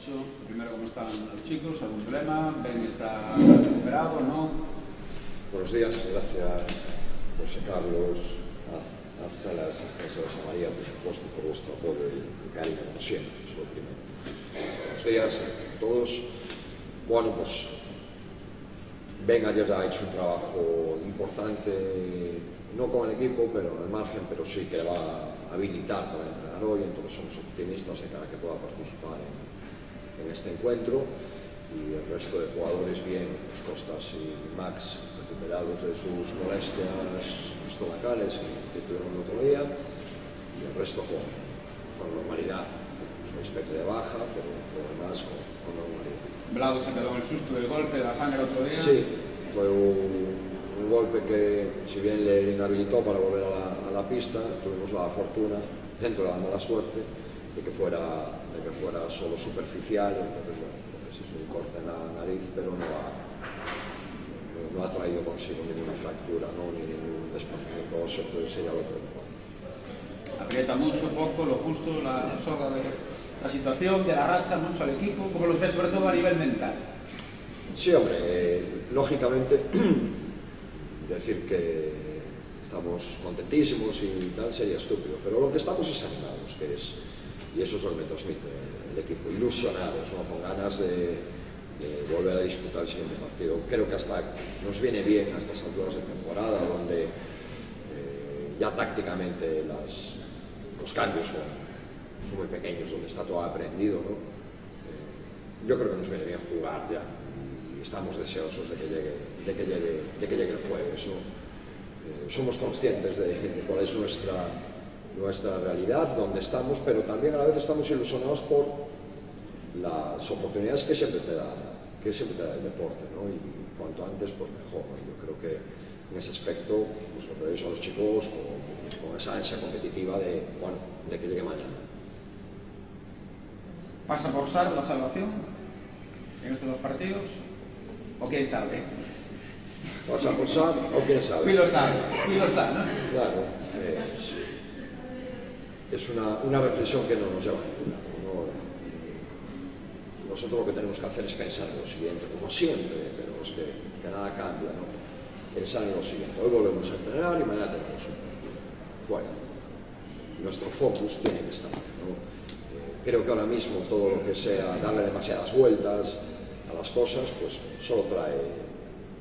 mucho. Primeiro, como están os chicos? Algún problema? Ben está recuperado, non? Buenos días, gracias José Carlos, a, a Salas, a Estancia María, por supuesto, por vuestro apoio e cariño, como siempre, es lo primero. Buenos días a todos. Bueno, pues Ben ayer ha hecho un trabajo importante, no con el equipo, pero en el margen, pero sí que va a habilitar para entrenar hoy, entonces somos optimistas en cada que pueda participar en, en este encuentro y el resto de jugadores bien, pues Costas y Max recuperados de sus molestias estomacales que tuvieron el otro día y el resto con, con normalidad. Una especie de baja, pero por demás con, con normalidad. Blado se quedó en el susto del golpe, de la sangre el otro día. Sí, fue un, un golpe que, si bien le inhabilitó para volver a la, a la pista, tuvimos la fortuna, dentro de la mala suerte, de que fuera, de que fuera solo superficial, entonces, bueno, pues es un corte en la nariz, pero no ha, no, ha traído consigo ninguna fractura, ¿no? ni ningún desplazamiento óseo, entonces ella lo preocupa. Aprieta mucho, poco, lo justo, la, sorda de la situación, de la racha, mucho al equipo, como los ves sobre todo a nivel mental. Sí, hombre, eh, lógicamente, decir que estamos contentísimos y tal sería estúpido, pero lo que estamos es animados, que es y eso es lo que me transmite el, equipo, ilusionados, ¿no? con ganas de, de, volver a disputar el siguiente partido. Creo que hasta nos viene bien a estas alturas de temporada, donde eh, ya tácticamente las, los cambios son, son, muy pequeños, donde está todo aprendido. ¿no? Eh, yo creo que nos viene bien jugar ya y estamos deseosos de que llegue, de que llegue, de que llegue el jueves. ¿no? Eh, somos conscientes de, de cuál es nuestra nuestra realidad, dónde estamos, pero también a la vez estamos ilusionados por las oportunidades que siempre te da, que siempre te da el deporte, ¿no? y cuanto antes, pues mejor. ¿no? Yo creo que en ese aspecto, pues lo que a los chicos con, con esa ansia competitiva de, bueno, de que llegue mañana. ¿Pasa por SAR la salvación en estos dos partidos? ¿O quién sabe? ¿Pasa por SAR o quién sabe? Pilo sabe, Pilo sabe, ¿no? Claro, es una, una reflexión que no nos lleva a ninguna. No, nosotros lo que tenemos que hacer es pensar en lo siguiente, como siempre, pero es que, que nada cambia, ¿no? Pensar en lo siguiente. Hoy volvemos a entrenar y mañana tenemos un partido. Fuera. Nuestro focus tiene que estar, ¿no? Eh, creo que ahora mismo todo lo que sea darle demasiadas vueltas a las cosas, pues solo trae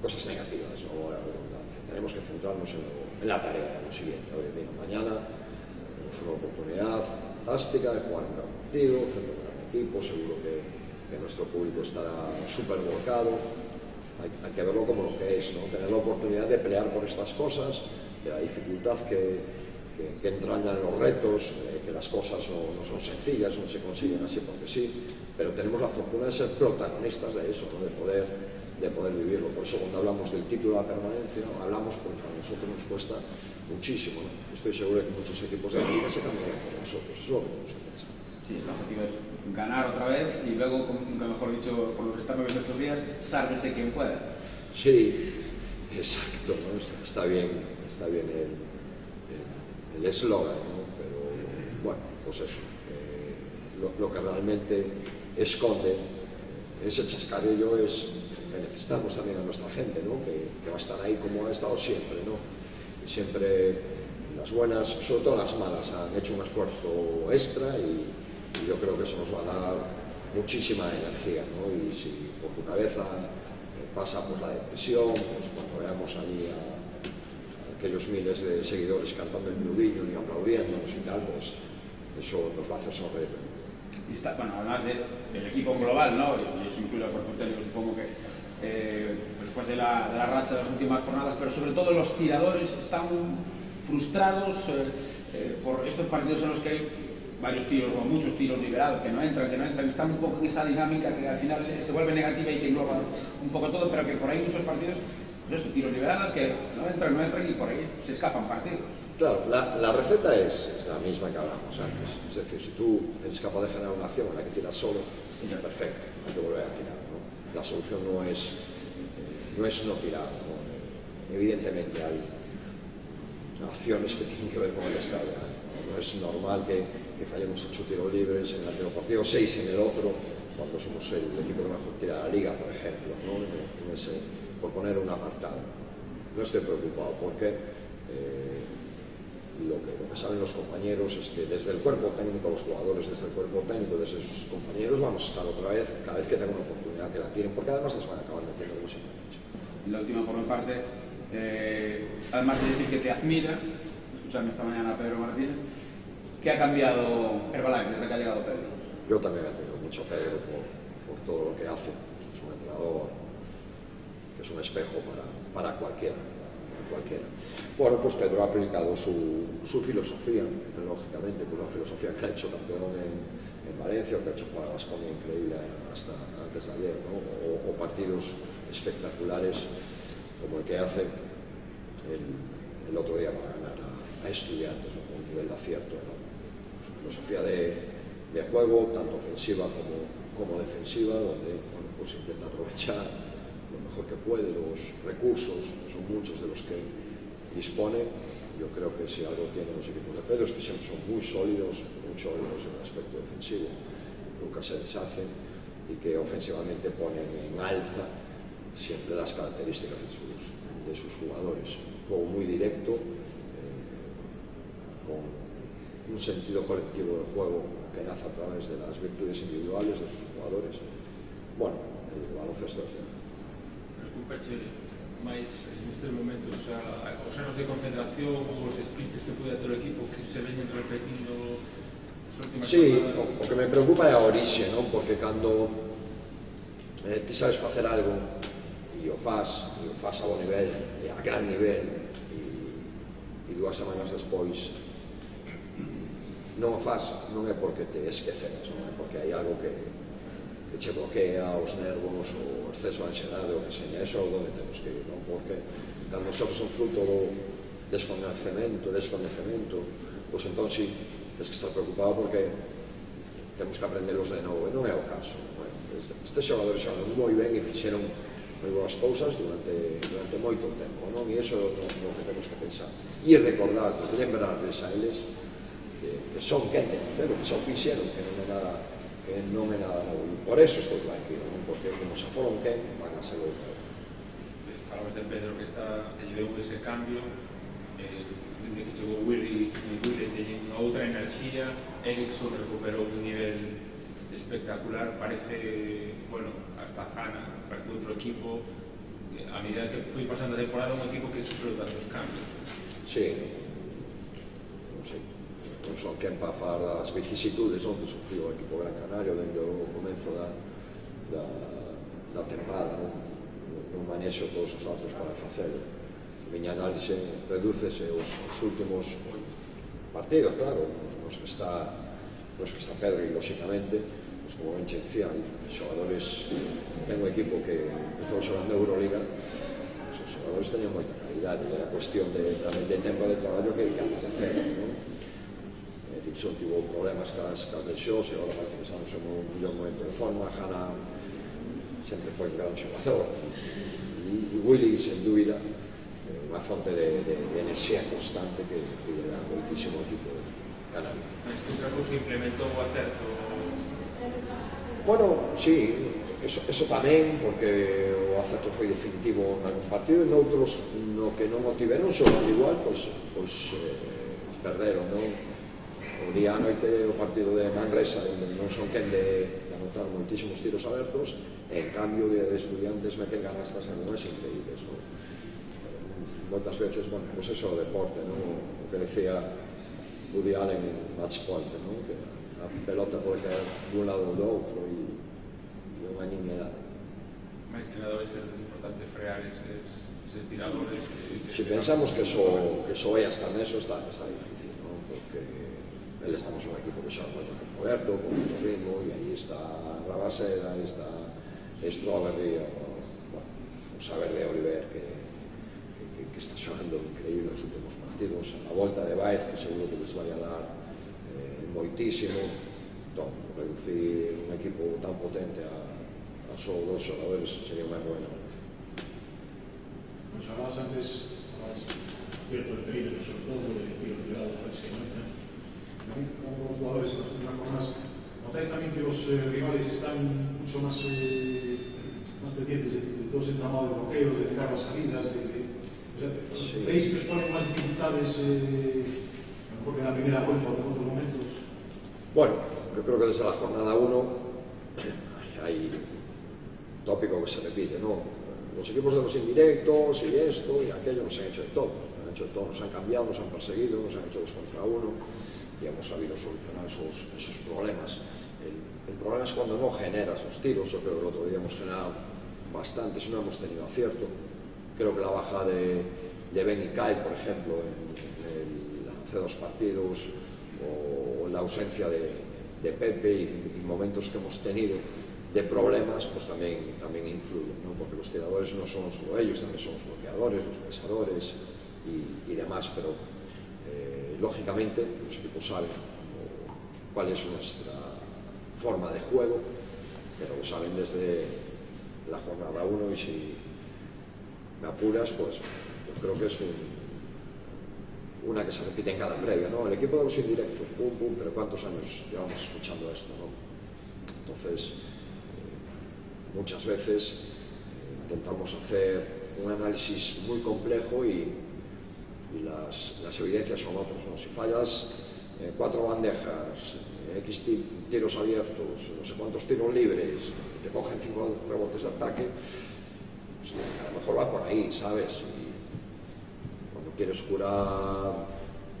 cosas negativas, ¿no? Tenemos que centrarnos en, lo, en la tarea, en lo siguiente. Oye, mira, mañana una oportunidad fantástica de jugar un gran partido, frente a un gran equipo, seguro que, que nuestro público estará súper volcado. Hay, hay, que verlo como lo que es, ¿no? tener la oportunidad de pelear por estas cosas, de la dificultad que, que, que entrañan los retos, eh, que las cosas no, no, son sencillas, no se consiguen así porque sí, pero tenemos la fortuna de ser protagonistas de eso, ¿no? de, poder, de poder vivirlo. Por eso cuando hablamos del título de la permanencia, hablamos porque a nosotros nos cuesta muchísimo. ¿no? Estoy seguro de que muchos equipos de la liga se cambiarán por nosotros, eso es lo que tenemos que pensar. Sí, el objetivo es ganar otra vez y luego, nunca mejor dicho, por lo que estamos viendo estos días, sálvese quien pueda. Sí, exacto, ¿no? está, está, bien, está bien el eslogan, ¿no? pero bueno, pues eso, eh, lo, lo, que realmente esconde ese chascarrillo es que necesitamos también a nuestra gente, ¿no? que, que va a estar ahí como ha estado siempre, ¿no? sempre as buenas, sobre todo as malas, han hecho un esforzo extra y, y yo creo que eso nos va a dar muchísima energía, ¿no? Y si por tu cabeza eh, pasa pues, la depresión, pues cuando veamos allí a, a aquellos miles de seguidores cantando el nudillo y aplaudiéndonos y tal, pues eso nos va a hacer sonreír. Y está, bueno, además de, del equipo global, ¿no? Y eso incluye a cuerpo técnico, supongo que eh, después de la, de la racha de las últimas jornadas, pero sobre todo los tiradores están frustrados eh, eh, por estos partidos en los que hay varios tiros o muchos tiros liberados que no entran, que no entran, están un poco en esa dinámica que al final se vuelve negativa y que engloba un poco todo, pero que por ahí muchos partidos, pues eso, tiros liberados que no entran, no entran y por ahí se escapan partidos. Claro, la, la receta es, es, la misma que hablamos antes, es decir, si tú eres capaz de generar una acción en la que tiras solo, es perfecto, hay que volver a tirar, ¿no? la solución no es, no es no tirar. ¿no? Evidentemente hay acciones que tienen que ver con el estadio. ¿no? no es normal que, que fallemos ocho tiros libres en el anterior partido, seis en el otro, cuando somos el equipo que mejor tira la liga, por ejemplo, ¿no? en ese, por poner un apartado. No estoy preocupado porque saben los compañeros es que desde el cuerpo técnico, los jugadores, desde el cuerpo técnico, desde sus compañeros, vamos a estar otra vez, cada vez que tengan una oportunidad que la tienen, porque además les van a acabar metiendo como siempre han hecho. Y la última por mi parte, eh, además de decir que te admira, escuchando esta mañana a Pedro Martínez, ¿qué ha cambiado Herbalife desde que ha llegado Pedro? Yo también admiro mucho a Pedro por, por todo lo que hace. Es un entrenador que es un espejo para, para cualquiera, cualquiera. Bueno, pues Pedro ha aplicado su, su filosofía, lógicamente, con una filosofía que ha hecho campeón en, en Valencia, que ha hecho jugar a Vasconia increíble hasta antes de ayer, ¿no? o, o partidos espectaculares como el que hace el, el otro día para ganar a, a estudiantes, ¿no? con un nivel de acierto. Su filosofía de, de juego, tanto ofensiva como, como defensiva, donde bueno, pues intenta aprovechar lo mejor que puede los recursos, que son muchos de los que dispone. Yo creo que si algo tienen los equipos de Pedro es que siempre son muy sólidos, muy sólidos en el aspecto defensivo, nunca se deshacen y que ofensivamente ponen en alza siempre las características de sus, de sus jugadores. Un juego muy directo, eh, con un sentido colectivo del juego que nace a través de las virtudes individuales de sus jugadores. Bueno, el baloncesto es peche máis nestes momentos a, a, os anos de concentración ou os despistes que pude ter o equipo que se veñen repetindo Sí, jornadas. o, o que me preocupa é a orixe, non? Porque cando eh, ti sabes facer algo e o faz, e o faz a bo nivel, e a gran nivel, e, e dúas semanas despois non o faz, non é porque te esqueceras, non é porque hai algo que, que che bloquea os nervos, o exceso de ansiedade, o que seña, eso é onde temos que ir, non? Porque cando somos un fruto do desconhecemento desconhecemento pois entón si tens que estar preocupado porque temos que aprendelos de novo, e non é o caso. Non é? Estes xogadores xogaron moi ben e fixeron moi boas cousas durante, durante moito tempo, non? E iso é o que temos que pensar. E recordar, lembrarles a eles que, que son quen de que son fixeron, que non é nada que non é nada novo. Por eso estou tranquilo, non? porque como se foron quen, van a ser outro. Falabas de Pedro que está, que lleveu ese cambio, eh, dende que chegou Willy, Willy teñen outra enerxía, Erickson recuperou un nivel espectacular, parece, bueno, hasta Hanna, parece outro equipo, eh, a medida que foi pasando a temporada un equipo que sufreu tantos cambios. Sí, son quen para far das vicisitudes onde sufriu o equipo Gran Canario dende o comenzo da, da, da temporada non, non manexo todos os datos para facelo a miña análise redúcese os, os últimos partidos, claro nos, nos que está nos que está Pedro e lóxicamente pues, como ben che dicía, xogadores ten un equipo que empezou xogando Euroliga os xogadores teñen moita calidade, era cuestión de, tamén de tempo de traballo que, que aparecer, non? Dick Son tivo problemas cas, cas de xos e agora parece que estamos en un millón momento de forma, Hanna sempre foi un gran xogador, e, e Willy, sen dúbida, eh, unha fonte de, de, de enerxía constante que, que lle dá moitísimo equipo ganar. Mas que Carlos implementou o acerto? Bueno, sí, eso, eso tamén, porque o acerto foi definitivo en algún partido e noutros no que non o tiveron xogando igual, pois, pois eh, perderon, non? o día a noite o partido de Manresa onde non son quen de, de anotar moitísimos tiros abertos e en cambio de, de estudiantes meten canastas unhas increíbles non? Eh, moitas veces, bueno, pois pues eso o deporte non? o que decía Woody Allen en Match Point non? que a pelota pode caer dun lado ou do outro e, e unha niñedade máis que nada vai ser importante frear eses, eses tiradores que, que Se pensamos que so, que so é hasta neso está, está difícil ya estamos un equipo que xa moito Roberto, con moito ritmo, e aí está Rabaseda, está Strawberry, o, bueno, o saber de Oliver, que, que, que, que está xogando increíble os últimos partidos, a volta de Baez, que seguro que les vai a dar eh, moitísimo, entón, reducir un equipo tan potente a, a só dos xogadores sería máis bueno. Nos falabas antes, falabas, cierto, de pedir, sobre todo, de decir, cuidado, a ver si no entra, con os jugadores en las últimas jornadas, notáis tamén que os eh, rivales están mucho más, eh, más pendientes de, de todo ese entramado de bloqueos, de tirar as salidas, de, de, o sea, sí. veis que os ponen más dificultades eh, mejor que na primeira vuelta o en otros momentos? Bueno, yo creo que desde la jornada 1 hay tópico que se repite, ¿no? los equipos de los indirectos y esto y aquello nos han hecho de todo, nos han hecho de todo, nos han cambiado, nos han perseguido, nos han hecho dos contra uno digamos, sabido solucionar esos, esos problemas. El, el problema es cuando no generas los tiros, yo creo que el otro día hemos generado bastantes, no hemos tenido acierto. Creo que la baja de, de Ben y Kyle, por ejemplo, en, en el, hace dos partidos, o la ausencia de, de Pepe y, y momentos que hemos tenido de problemas, pues también, también influyen, ¿no? porque los tiradores no son solo ellos, también son los bloqueadores, los pensadores y, y demás, pero eh, Lógicamente, os equipos saben cuál es nuestra forma de juego, pero lo saben desde la jornada 1 y si me apuras, pues yo creo que es un, una que se repite en cada previa, ¿no? El equipo de los indirectos, pum, pum, pero ¿cuántos años llevamos escuchando esto, no? Entonces, eh, muchas veces eh, intentamos hacer un análisis muy complejo y y las, las evidencias son otras, ¿no? Si fallas eh, cuatro bandejas, eh, X ti- tiros abiertos, no sé cuántos tiros libres, te cogen cinco rebotes de ataque, pues, a lo mejor va por ahí, ¿sabes? Y, cuando quieres curar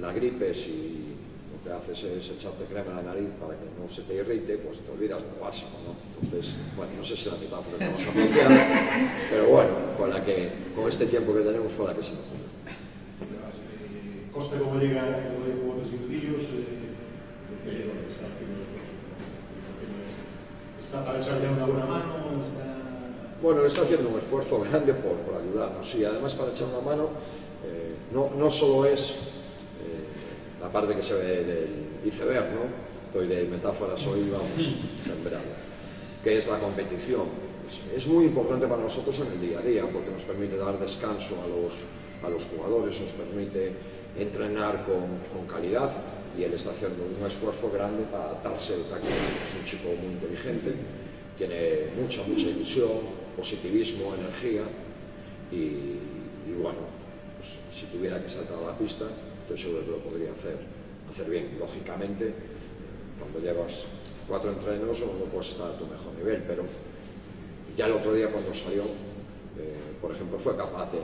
la gripe, si lo que haces es echarte crema en la nariz para que no se te irrite, pues te olvidas de lo básico, ¿no? Entonces, bueno, no sé si la metáfora es la más apropiada, pero bueno, la que, con este tiempo que tenemos, fue la que se me ocurrió. Costa como llega a poder con outros individuos, eh, decía yo, está haciendo. Está para echarle una buena mano, está... Bueno, está haciendo un esfuerzo grande por, por ayudarnos, y además para echar una mano, eh, no, no solo es eh, la parte que se ve del iceberg, ¿no? Estoy de metáforas hoy, vamos, sembrado, que es la competición. Es, es muy importante para nosotros en el día a día porque nos permite dar descanso a los, a los jugadores, nos permite entrenar con, calidad y él está haciendo un esfuerzo grande para adaptarse al táctico. Es un chico muy inteligente, tiene mucha, mucha ilusión, positivismo, energía y, y bueno, pues, si tuviera que saltar a la pista, estoy seguro que lo podría hacer, hacer bien. Lógicamente, cuando llevas cuatro entrenos no puedes estar a tu mejor nivel, pero ya el otro día cuando salió, eh, por ejemplo, fue capaz de,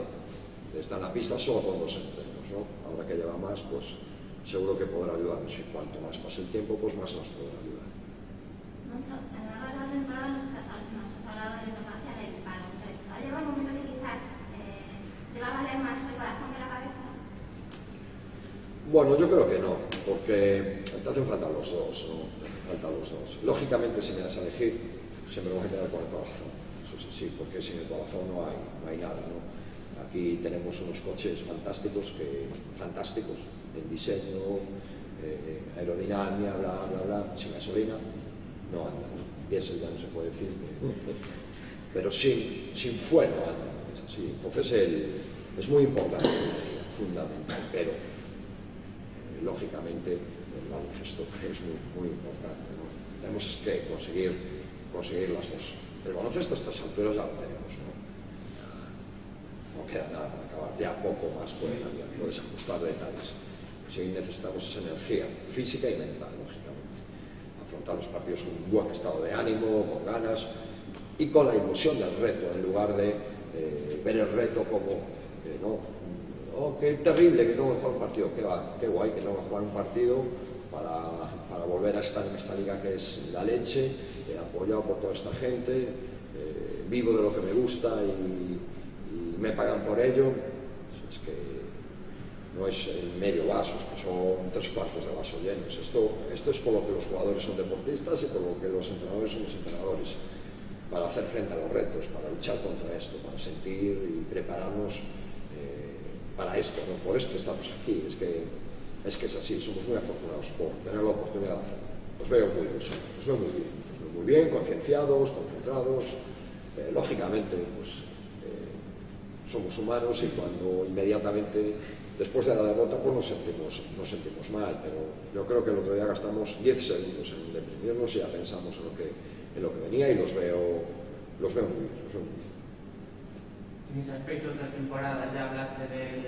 de estar en la pista solo con dos entrenos, ¿no? Ahora que lleva más, pues seguro que podrá ayudarnos y cuanto más pase el tiempo, pues más nos podrá ayudar. Moncho, a lo largo de la temporada nos, has hablado de la importancia del baloncesto. ¿Ha llegado un momento que quizás eh, va a valer más el corazón que la cabeza? Bueno, yo creo que no, porque te hacen falta los dos, ¿no? Te hacen falta los dos. Lógicamente, si me das a elegir, siempre voy a quedar con el corazón, eso sí, sí, porque sin el corazón no hay, no hay nada, ¿no? Aquí tenemos unos coches fantásticos, que, fantásticos en diseño, eh, aerodinámica, bla, bla, bla, sin gasolina, no anda, ¿no? Diésel ya no se puede decir, pero sin, sin fuego anda, es así. Entonces, el- es muy importante, fundamental, pero eh, lógicamente el baloncesto es muy, muy importante. ¿no? Tenemos que conseguir, conseguir las dos. El baloncesto a estas alturas ya lo tenemos. ¿no? No queda nada para acabar, ya poco más puede cambiar, puedes ajustar detalles. Si necesitamos esa energía física y mental, lógicamente. Afrontar los partidos con un buen estado de ánimo, con ganas y con la ilusión del reto, en lugar de eh, ver el reto como, eh, no, oh, qué terrible que tengo que jugar un partido, qué, va, qué guay que tengo que jugar un partido para, para volver a estar en esta liga que es la leche, eh, apoyado por toda esta gente, eh, vivo de lo que me gusta y me pagan por ello, es que no es el medio vaso, es que son tres cuartos de vaso llenos. Esto, esto es por lo que los jugadores son deportistas y por lo que los entrenadores somos entrenadores, para hacer frente a los retos, para luchar contra esto, para sentir y prepararnos eh, para esto, ¿no? por esto estamos aquí, es que, es que es así, somos muy afortunados por tener la oportunidad de hacerlo. Os veo muy bien, os veo muy bien, os veo muy bien, concienciados, concentrados, eh, lógicamente, pues somos humanos e cuando inmediatamente después de la derrota pues nos sentimos, nos sentimos mal, pero yo creo que el otro día gastamos 10 segundos en deprimirnos y ya pensamos en lo que, en lo que venía y los veo, los veo muy bien. Los veo muy bien. En ese aspecto, otras temporadas ya hablaste del,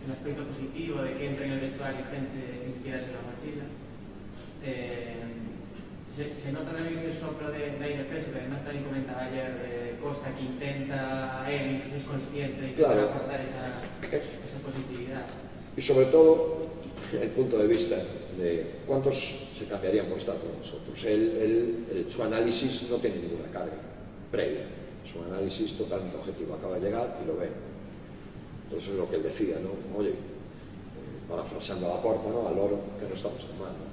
del aspecto positivo, de que entra en el vestuario gente sin tiras en la mochila. Eh, se, se, nota también ese soplo de, de aire fresco, que además también comentaba ayer eh, Costa que intenta él, incluso es consciente que Claro. aportar esa, esa positividad. Y sobre todo, el punto de vista de cuántos se cambiarían por estar con nosotros. Él, él- el- su análisis no tiene ninguna carga previa. Su análisis totalmente objetivo. Acaba de llegar y lo ve. Entonces es lo que él decía, ¿no? Oye, eh, parafraseando a la porta, ¿no? Al oro, que no estamos ¿no?